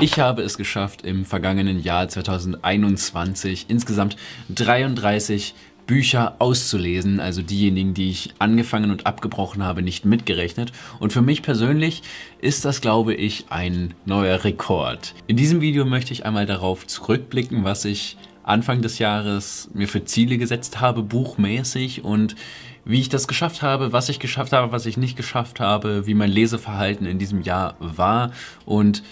Ich habe es geschafft, im vergangenen Jahr 2021 insgesamt 33 Bücher auszulesen, also diejenigen, die ich angefangen und abgebrochen habe, nicht mitgerechnet. Und für mich persönlich ist das, glaube ich, ein neuer Rekord. In diesem Video möchte ich einmal darauf zurückblicken, was ich Anfang des Jahres mir für Ziele gesetzt habe, buchmäßig und wie ich das geschafft habe, was ich geschafft habe, was ich nicht geschafft habe, wie mein Leseverhalten in diesem Jahr war und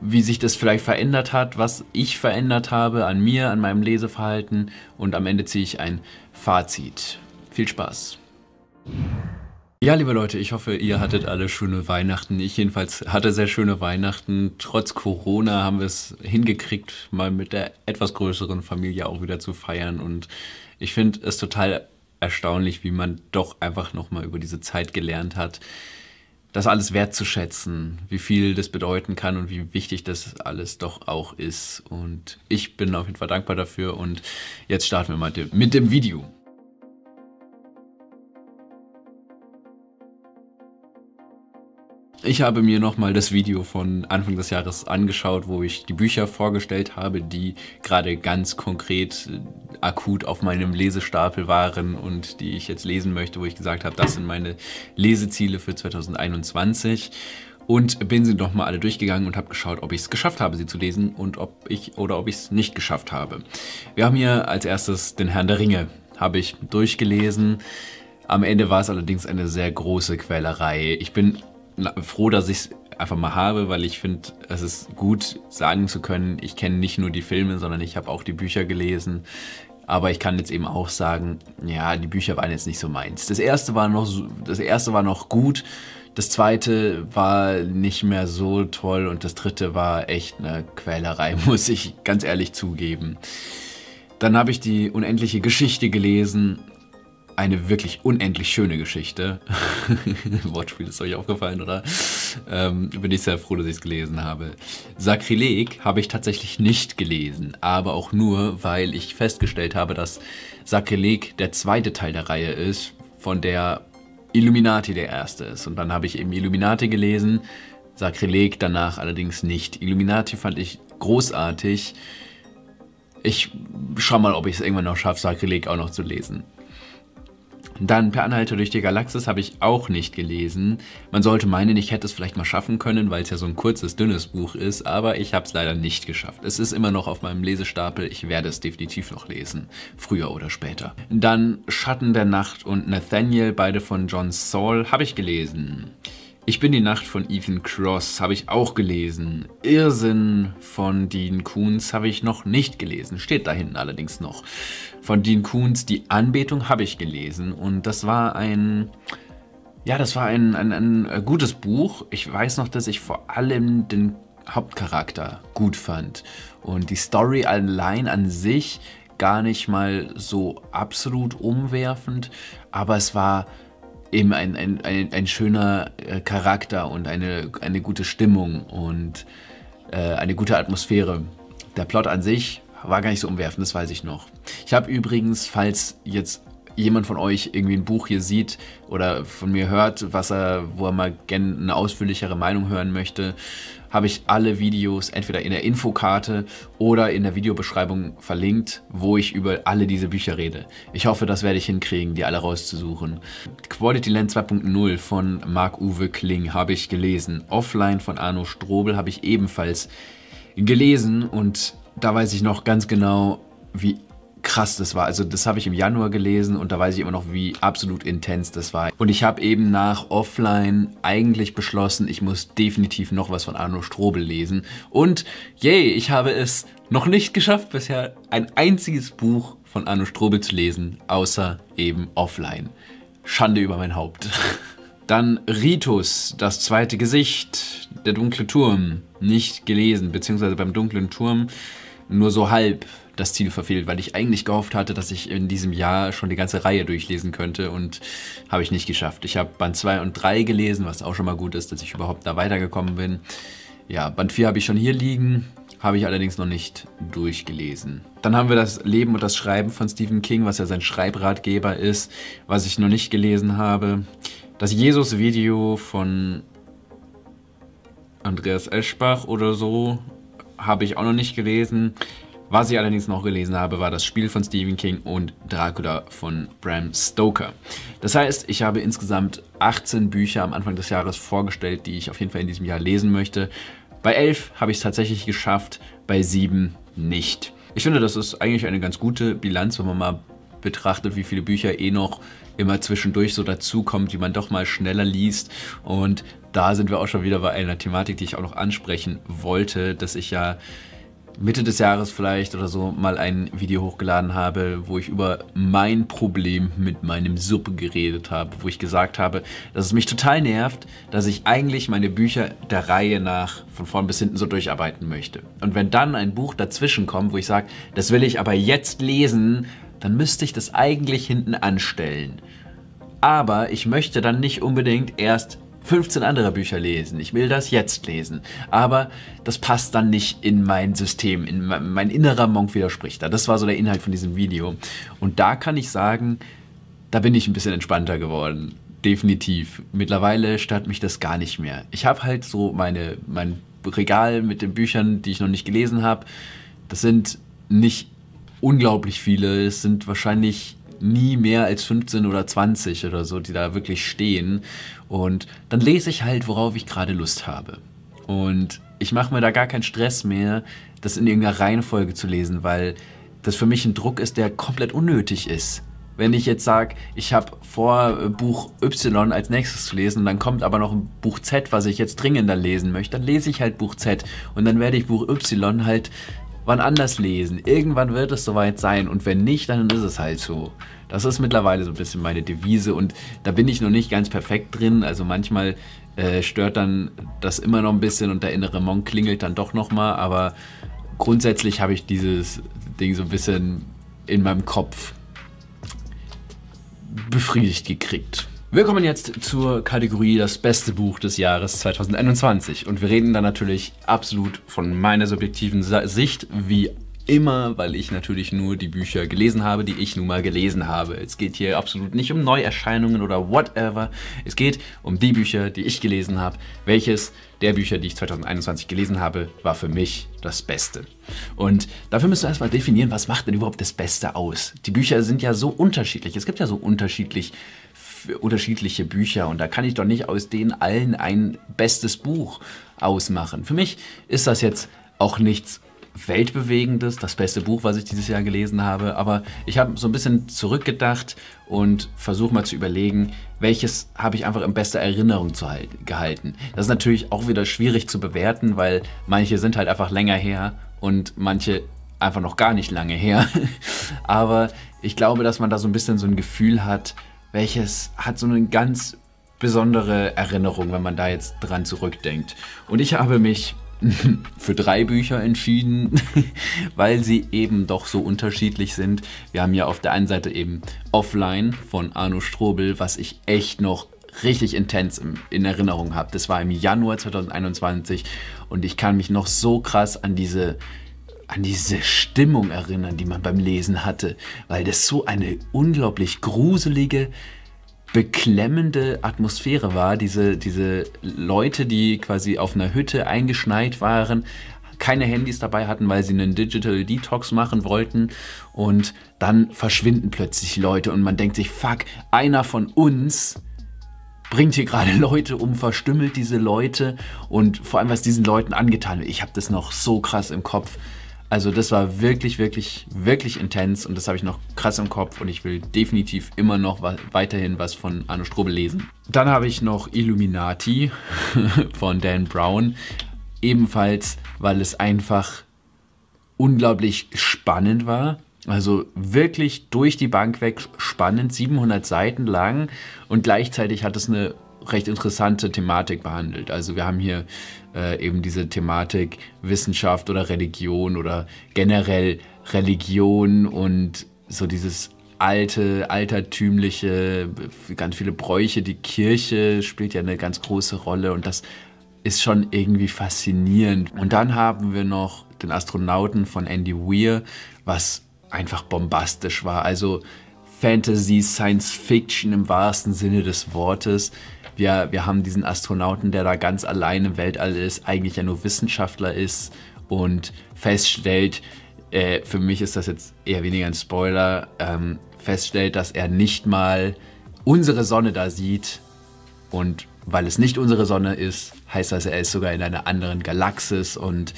wie sich das vielleicht verändert hat, was ich verändert habe an mir, an meinem Leseverhalten und am Ende ziehe ich ein Fazit. Viel Spaß! Ja, liebe Leute, ich hoffe, ihr hattet alle schöne Weihnachten. Ich jedenfalls hatte sehr schöne Weihnachten. Trotz Corona haben wir es hingekriegt, mal mit der etwas größeren Familie auch wieder zu feiern. Und ich finde es total erstaunlich, wie man doch einfach nochmal über diese Zeit gelernt hat, das alles wertzuschätzen, wie viel das bedeuten kann und wie wichtig das alles doch auch ist. Und ich bin auf jeden Fall dankbar dafür und jetzt starten wir mal mit dem Video. Ich habe mir nochmal das Video von Anfang des Jahres angeschaut, wo ich die Bücher vorgestellt habe, die gerade ganz konkret äh, akut auf meinem Lesestapel waren und die ich jetzt lesen möchte, wo ich gesagt habe, das sind meine Leseziele für 2021 und bin sie nochmal alle durchgegangen und habe geschaut, ob ich es geschafft habe, sie zu lesen und ob ich oder ob ich es nicht geschafft habe. Wir haben hier als erstes den Herrn der Ringe, habe ich durchgelesen. Am Ende war es allerdings eine sehr große Quälerei. Ich bin froh, dass ich es einfach mal habe, weil ich finde, es ist gut sagen zu können, ich kenne nicht nur die Filme, sondern ich habe auch die Bücher gelesen. Aber ich kann jetzt eben auch sagen, ja, die Bücher waren jetzt nicht so meins. Das erste war noch, das erste war noch gut, das zweite war nicht mehr so toll und das dritte war echt eine Quälerei, muss ich ganz ehrlich zugeben. Dann habe ich die unendliche Geschichte gelesen eine wirklich unendlich schöne Geschichte. Wortspiel ist euch aufgefallen, oder? Ähm, bin ich sehr froh, dass ich es gelesen habe. Sakrileg habe ich tatsächlich nicht gelesen, aber auch nur, weil ich festgestellt habe, dass Sakrileg der zweite Teil der Reihe ist, von der Illuminati der erste ist. Und dann habe ich eben Illuminati gelesen, Sakrileg danach allerdings nicht. Illuminati fand ich großartig. Ich schau mal, ob ich es irgendwann noch schaffe, Sakrileg auch noch zu lesen. Dann Per Anhalter durch die Galaxis habe ich auch nicht gelesen. Man sollte meinen, ich hätte es vielleicht mal schaffen können, weil es ja so ein kurzes, dünnes Buch ist, aber ich habe es leider nicht geschafft. Es ist immer noch auf meinem Lesestapel, ich werde es definitiv noch lesen, früher oder später. Dann Schatten der Nacht und Nathaniel, beide von John Saul, habe ich gelesen. Ich bin die Nacht von Ethan Cross habe ich auch gelesen. Irrsinn von Dean Koons habe ich noch nicht gelesen. Steht da hinten allerdings noch. Von Dean Koons Die Anbetung habe ich gelesen und das war ein ja, das war ein, ein, ein gutes Buch. Ich weiß noch, dass ich vor allem den Hauptcharakter gut fand und die Story allein an sich gar nicht mal so absolut umwerfend, aber es war eben ein, ein, ein, ein schöner äh, Charakter und eine, eine gute Stimmung und äh, eine gute Atmosphäre. Der Plot an sich war gar nicht so umwerfend, das weiß ich noch. Ich habe übrigens, falls jetzt jemand von euch irgendwie ein Buch hier sieht oder von mir hört, was er, wo er mal gerne eine ausführlichere Meinung hören möchte, habe ich alle Videos entweder in der Infokarte oder in der Videobeschreibung verlinkt, wo ich über alle diese Bücher rede. Ich hoffe, das werde ich hinkriegen, die alle rauszusuchen. Quality Land 2.0 von Marc-Uwe Kling habe ich gelesen. Offline von Arno Strobel habe ich ebenfalls gelesen und da weiß ich noch ganz genau, wie krass das war. Also das habe ich im Januar gelesen und da weiß ich immer noch, wie absolut intens das war. Und ich habe eben nach Offline eigentlich beschlossen, ich muss definitiv noch was von Arno Strobel lesen. Und yay, ich habe es noch nicht geschafft, bisher ein einziges Buch von Arno Strobel zu lesen, außer eben Offline. Schande über mein Haupt. Dann Ritus, das zweite Gesicht, der dunkle Turm, nicht gelesen, beziehungsweise beim dunklen Turm nur so halb das Ziel verfehlt, weil ich eigentlich gehofft hatte, dass ich in diesem Jahr schon die ganze Reihe durchlesen könnte und habe ich nicht geschafft. Ich habe Band 2 und 3 gelesen, was auch schon mal gut ist, dass ich überhaupt da weitergekommen bin. Ja, Band 4 habe ich schon hier liegen, habe ich allerdings noch nicht durchgelesen. Dann haben wir das Leben und das Schreiben von Stephen King, was ja sein Schreibratgeber ist, was ich noch nicht gelesen habe. Das Jesus-Video von Andreas Eschbach oder so habe ich auch noch nicht gelesen. Was ich allerdings noch gelesen habe, war das Spiel von Stephen King und Dracula von Bram Stoker. Das heißt, ich habe insgesamt 18 Bücher am Anfang des Jahres vorgestellt, die ich auf jeden Fall in diesem Jahr lesen möchte. Bei 11 habe ich es tatsächlich geschafft, bei 7 nicht. Ich finde, das ist eigentlich eine ganz gute Bilanz, wenn man mal betrachtet, wie viele Bücher eh noch immer zwischendurch so dazukommt, die man doch mal schneller liest. Und da sind wir auch schon wieder bei einer Thematik, die ich auch noch ansprechen wollte, dass ich ja Mitte des Jahres vielleicht oder so mal ein Video hochgeladen habe, wo ich über mein Problem mit meinem Suppe geredet habe, wo ich gesagt habe, dass es mich total nervt, dass ich eigentlich meine Bücher der Reihe nach von vorn bis hinten so durcharbeiten möchte. Und wenn dann ein Buch dazwischen kommt, wo ich sage, das will ich aber jetzt lesen, dann müsste ich das eigentlich hinten anstellen. Aber ich möchte dann nicht unbedingt erst 15 andere Bücher lesen. Ich will das jetzt lesen. Aber das passt dann nicht in mein System. In mein, innerer Monk widerspricht da. Das war so der Inhalt von diesem Video. Und da kann ich sagen, da bin ich ein bisschen entspannter geworden. Definitiv. Mittlerweile stört mich das gar nicht mehr. Ich habe halt so meine, mein Regal mit den Büchern, die ich noch nicht gelesen habe. Das sind nicht unglaublich viele. Es sind wahrscheinlich nie mehr als 15 oder 20 oder so, die da wirklich stehen. Und dann lese ich halt, worauf ich gerade Lust habe. Und ich mache mir da gar keinen Stress mehr, das in irgendeiner Reihenfolge zu lesen, weil das für mich ein Druck ist, der komplett unnötig ist. Wenn ich jetzt sage, ich habe vor, Buch Y als nächstes zu lesen und dann kommt aber noch ein Buch Z, was ich jetzt dringender lesen möchte, dann lese ich halt Buch Z und dann werde ich Buch Y halt wann anders lesen. Irgendwann wird es soweit sein und wenn nicht, dann ist es halt so. Das ist mittlerweile so ein bisschen meine Devise und da bin ich noch nicht ganz perfekt drin. Also manchmal äh, stört dann das immer noch ein bisschen und der innere Monk klingelt dann doch nochmal, aber grundsätzlich habe ich dieses Ding so ein bisschen in meinem Kopf befriedigt gekriegt. Wir kommen jetzt zur Kategorie das beste Buch des Jahres 2021 und wir reden dann natürlich absolut von meiner subjektiven Sicht, wie immer, weil ich natürlich nur die Bücher gelesen habe, die ich nun mal gelesen habe. Es geht hier absolut nicht um Neuerscheinungen oder whatever. Es geht um die Bücher, die ich gelesen habe. Welches der Bücher, die ich 2021 gelesen habe, war für mich das Beste. Und dafür müssen wir erstmal definieren, was macht denn überhaupt das Beste aus? Die Bücher sind ja so unterschiedlich. Es gibt ja so unterschiedlich unterschiedliche Bücher und da kann ich doch nicht aus denen allen ein bestes Buch ausmachen. Für mich ist das jetzt auch nichts weltbewegendes, das beste Buch, was ich dieses Jahr gelesen habe, aber ich habe so ein bisschen zurückgedacht und versuche mal zu überlegen, welches habe ich einfach in bester Erinnerung zu gehalten. Das ist natürlich auch wieder schwierig zu bewerten, weil manche sind halt einfach länger her und manche einfach noch gar nicht lange her. aber ich glaube, dass man da so ein bisschen so ein Gefühl hat, welches hat so eine ganz besondere Erinnerung, wenn man da jetzt dran zurückdenkt. Und ich habe mich für drei Bücher entschieden, weil sie eben doch so unterschiedlich sind. Wir haben ja auf der einen Seite eben Offline von Arno Strobel, was ich echt noch richtig intens in Erinnerung habe. Das war im Januar 2021 und ich kann mich noch so krass an diese an diese Stimmung erinnern, die man beim Lesen hatte, weil das so eine unglaublich gruselige, beklemmende Atmosphäre war. Diese, diese Leute, die quasi auf einer Hütte eingeschneit waren, keine Handys dabei hatten, weil sie einen Digital Detox machen wollten. Und dann verschwinden plötzlich Leute und man denkt sich, fuck, einer von uns bringt hier gerade Leute um, verstümmelt diese Leute und vor allem, was diesen Leuten angetan wird. Ich habe das noch so krass im Kopf. Also das war wirklich, wirklich, wirklich intens und das habe ich noch krass im Kopf und ich will definitiv immer noch weiterhin was von Arno Strobel lesen. Dann habe ich noch Illuminati von Dan Brown. Ebenfalls, weil es einfach unglaublich spannend war. Also wirklich durch die Bank weg spannend, 700 Seiten lang und gleichzeitig hat es eine recht interessante Thematik behandelt. Also wir haben hier äh, eben diese Thematik Wissenschaft oder Religion oder generell Religion und so dieses alte, altertümliche, ganz viele Bräuche. Die Kirche spielt ja eine ganz große Rolle und das ist schon irgendwie faszinierend. Und dann haben wir noch den Astronauten von Andy Weir, was einfach bombastisch war. Also Fantasy, Science Fiction im wahrsten Sinne des Wortes Wir, wir haben diesen Astronauten, der da ganz allein im Weltall ist, eigentlich ja nur Wissenschaftler ist und feststellt, äh, für mich ist das jetzt eher weniger ein Spoiler, ähm, feststellt, dass er nicht mal unsere Sonne da sieht und weil es nicht unsere Sonne ist, heißt das, er ist sogar in einer anderen Galaxis und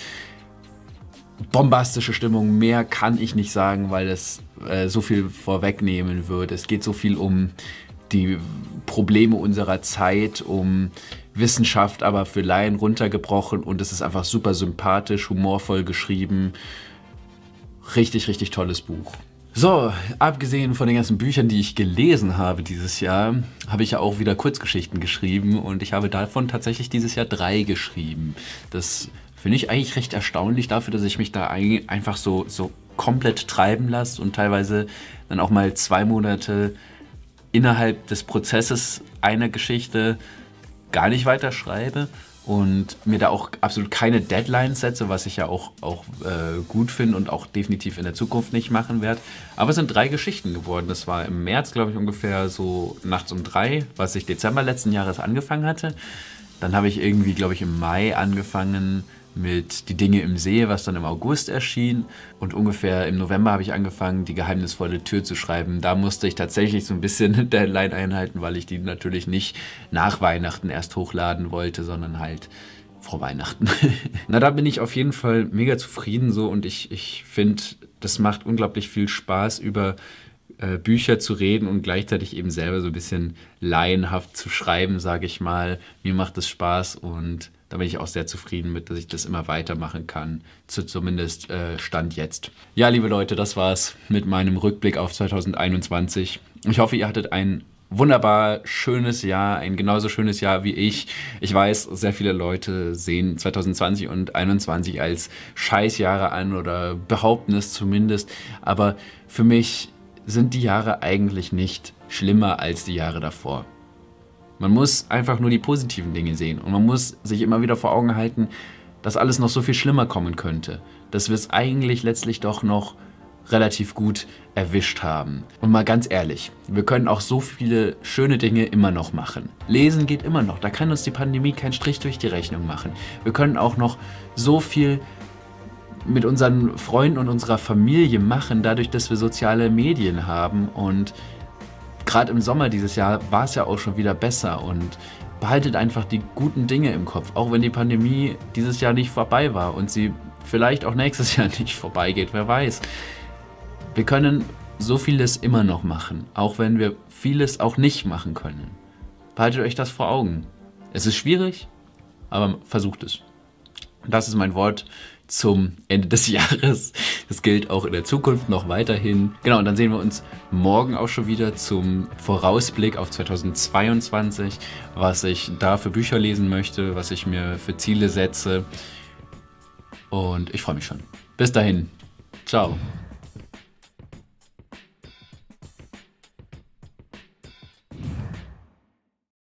bombastische Stimmung. Mehr kann ich nicht sagen, weil es äh, so viel vorwegnehmen würde. Es geht so viel um die Probleme unserer Zeit, um Wissenschaft, aber für Laien runtergebrochen und es ist einfach super sympathisch, humorvoll geschrieben. Richtig, richtig tolles Buch. So, abgesehen von den ganzen Büchern, die ich gelesen habe dieses Jahr, habe ich ja auch wieder Kurzgeschichten geschrieben und ich habe davon tatsächlich dieses Jahr drei geschrieben. Das finde ich eigentlich recht erstaunlich dafür, dass ich mich da einfach so, so komplett treiben lasse und teilweise dann auch mal zwei Monate innerhalb des Prozesses einer Geschichte gar nicht weiter schreibe und mir da auch absolut keine Deadlines setze, was ich ja auch, auch äh, gut finde und auch definitiv in der Zukunft nicht machen werde. Aber es sind drei Geschichten geworden. Das war im März, glaube ich, ungefähr so nachts um drei, was ich Dezember letzten Jahres angefangen hatte. Dann habe ich irgendwie, glaube ich, im Mai angefangen, mit Die Dinge im See, was dann im August erschien. Und ungefähr im November habe ich angefangen, die geheimnisvolle Tür zu schreiben. Da musste ich tatsächlich so ein bisschen Deadline einhalten, weil ich die natürlich nicht nach Weihnachten erst hochladen wollte, sondern halt vor Weihnachten. Na, da bin ich auf jeden Fall mega zufrieden so und ich, ich finde, das macht unglaublich viel Spaß, über äh, Bücher zu reden und gleichzeitig eben selber so ein bisschen laienhaft zu schreiben, sage ich mal. Mir macht es Spaß und da bin ich auch sehr zufrieden mit, dass ich das immer weitermachen kann, zu zumindest äh, Stand jetzt. Ja, liebe Leute, das war's mit meinem Rückblick auf 2021. Ich hoffe, ihr hattet ein wunderbar schönes Jahr, ein genauso schönes Jahr wie ich. Ich weiß, sehr viele Leute sehen 2020 und 2021 als Scheißjahre an oder behaupten es zumindest. Aber für mich sind die Jahre eigentlich nicht schlimmer als die Jahre davor. Man muss einfach nur die positiven Dinge sehen und man muss sich immer wieder vor Augen halten, dass alles noch so viel schlimmer kommen könnte. Dass wir es eigentlich letztlich doch noch relativ gut erwischt haben. Und mal ganz ehrlich, wir können auch so viele schöne Dinge immer noch machen. Lesen geht immer noch, da kann uns die Pandemie keinen Strich durch die Rechnung machen. Wir können auch noch so viel mit unseren Freunden und unserer Familie machen, dadurch, dass wir soziale Medien haben und gerade im Sommer dieses Jahr war es ja auch schon wieder besser und behaltet einfach die guten Dinge im Kopf, auch wenn die Pandemie dieses Jahr nicht vorbei war und sie vielleicht auch nächstes Jahr nicht vorbeigeht, wer weiß. Wir können so vieles immer noch machen, auch wenn wir vieles auch nicht machen können. Behaltet euch das vor Augen. Es ist schwierig, aber versucht es. Das ist mein Wort zum Ende des Jahres. Das gilt auch in der Zukunft noch weiterhin. Genau, und dann sehen wir uns morgen auch schon wieder zum Vorausblick auf 2022, was ich da für Bücher lesen möchte, was ich mir für Ziele setze. Und ich freue mich schon. Bis dahin. Ciao.